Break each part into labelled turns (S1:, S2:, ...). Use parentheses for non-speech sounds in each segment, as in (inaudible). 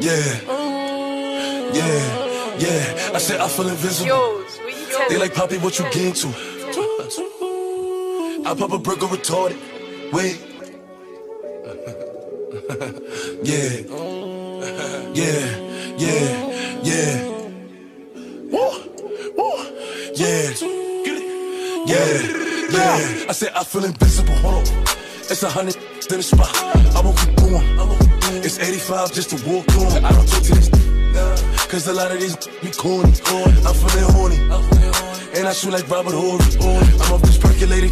S1: Yeah. Yeah. Yeah. I said I feel invisible.
S2: Yours, what you telling
S1: They like Poppy, what you getting to? I pop a burger retarded. Wait. (laughs) yeah. Yeah. Yeah. Yeah. Yeah. Yeah. Yeah. I said I feel invisible. Hold on. It's a hundred in the spot. I won't keep going. It's 85 just to walk on. I don't talk to this. Cause a lot of these be corny. I'm feeling horny. And I shoot like Robert Horry. I'm off this percolated.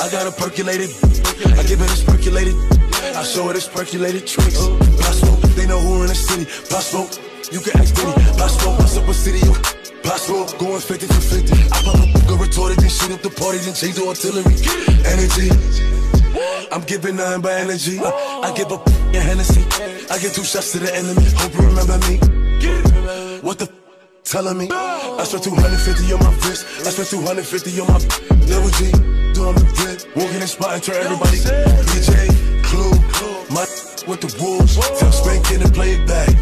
S1: I got a percolated. I give it this percolated. I show it this percolated tricks. Possible, they know who in the city. Possible, you can ask Diddy. Possible, what's up with city? Possible, going 50 for 50. I pop a retorted, then shoot up the party, then change the artillery. Energy. I'm giving nothing but energy. Oh. I give up a Hennessy. I give two shots to the enemy. Hope you remember me. What the f- telling me? I spent 250 on my wrist. I spent 250 on my double G. Doing the grip. Walking in spot and turn everybody. DJ, Clue, my with the wolves. Oh. Tell Spank in and play it back.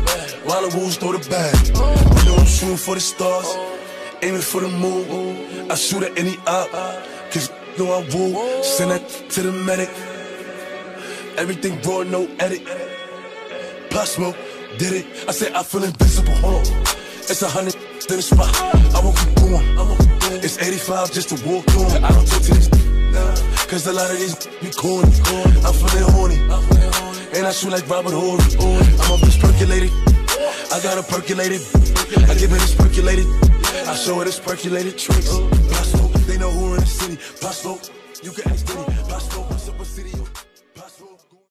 S1: While the wolves throw the bag. Oh. You know I'm shooting for the stars. Aiming for the moon. I shoot at any op. Cause know I woo. Send that to the medic. Everything raw, no edit. Pop smoke, did it. I said I feel invincible, Hold on. It's a hundred in the spot. I won't keep going. It's 85 just to walk on. I don't talk to these. Cause a lot of these be corny. I'm feeling horny. And I shoot like Robert Horry. I'm a bitch percolated. I got a percolated. I give it this percolated. I show it this percolated tricks. Possible, they know who in the city. Possible, you can ask Diddy. Possible, what's up with city?